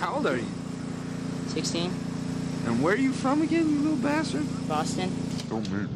How old are you? 16, And where are you from again, you little bastard? Boston. Oh, Don't make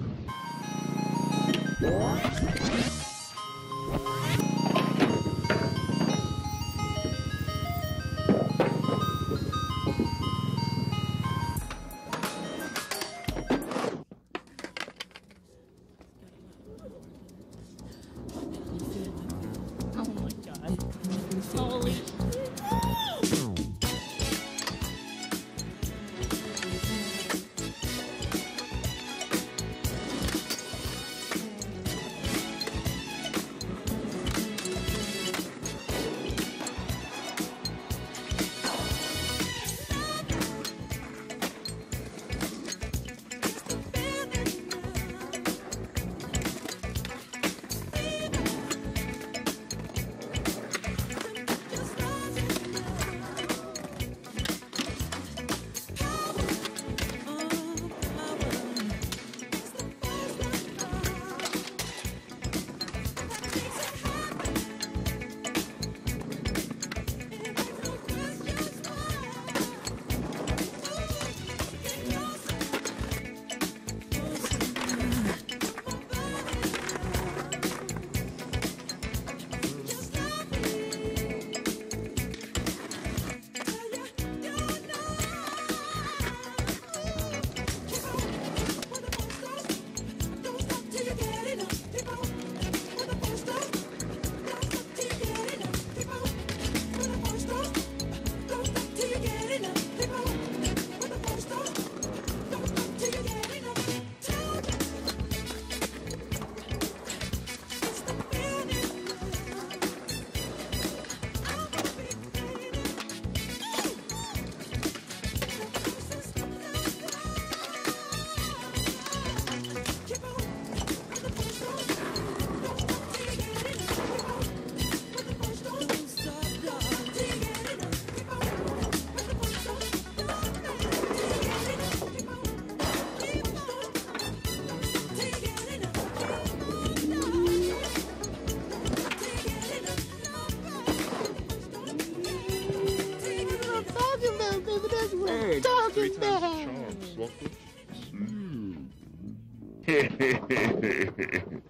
Three times the charm, sucker.